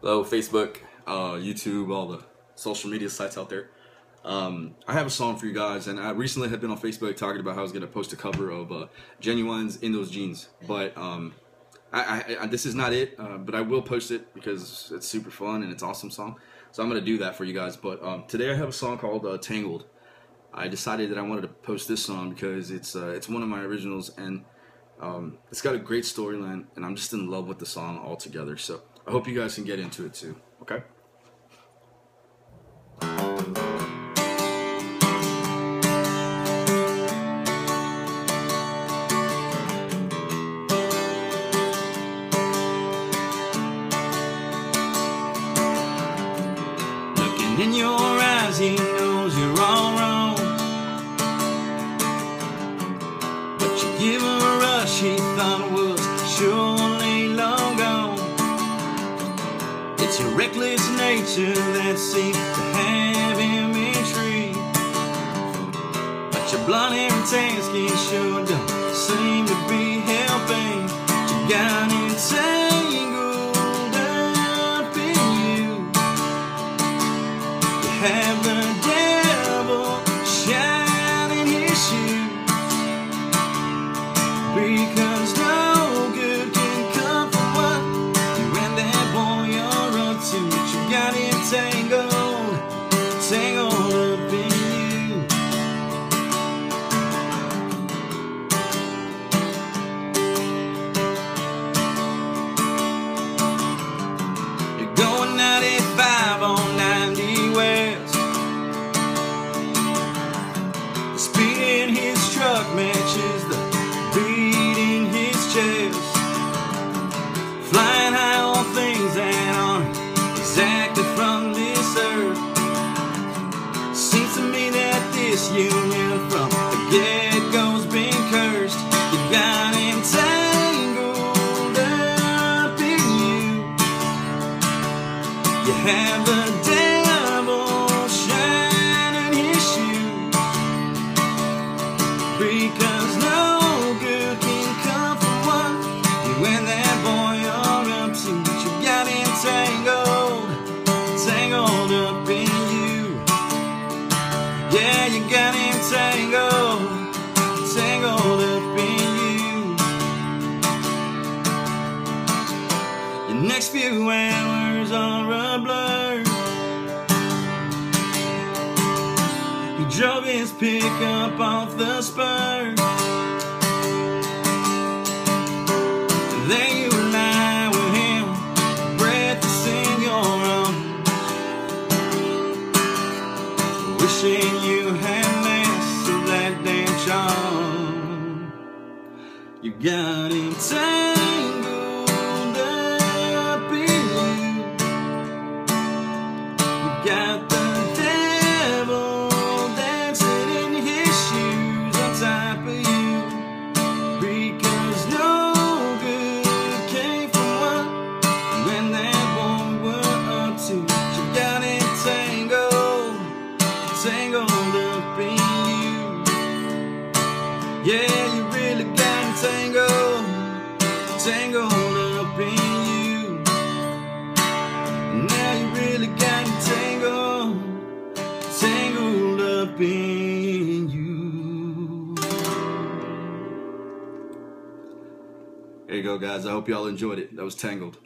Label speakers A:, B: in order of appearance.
A: Hello, Facebook, uh, YouTube, all the social media sites out there. Um, I have a song for you guys, and I recently had been on Facebook talking about how I was going to post a cover of uh, Ginuwine's "In Those Jeans," but um, I, I, I, this is not it. Uh, but I will post it because it's super fun and it's awesome song. So I'm going to do that for you guys. But um, today I have a song called uh, "Tangled." I decided that I wanted to post this song because it's uh, it's one of my originals and um, it's got a great storyline, and I'm just in love with the song altogether. So I hope you guys can get into it too. Okay.
B: Looking in your eyes, he knows you're all wrong. But you give him thought was surely long gone. It's your reckless nature that seems to have him intrigued. But your blonde hair and tan skin sure don't seem to be helping. You got entangled matches the beat in his chest. Flying high on things that aren't exactly from this earth. Seems to me that this union from the get-go's been cursed. You got entangled up in you. You have the devil because no good can come from you and that boy are you got drove his pickup off the spur. There you lie with him, breathless in your arms, wishing you had less of that damn charm. You got entangled Yeah, you really got entangled, tangled up in you. Now you really got entangled, tangled up in you.
A: There you go, guys. I hope y'all enjoyed it. That was Tangled.